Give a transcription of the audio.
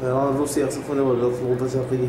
آه، الطيران الروسي يقصفون دولة الغوطة الشرقية.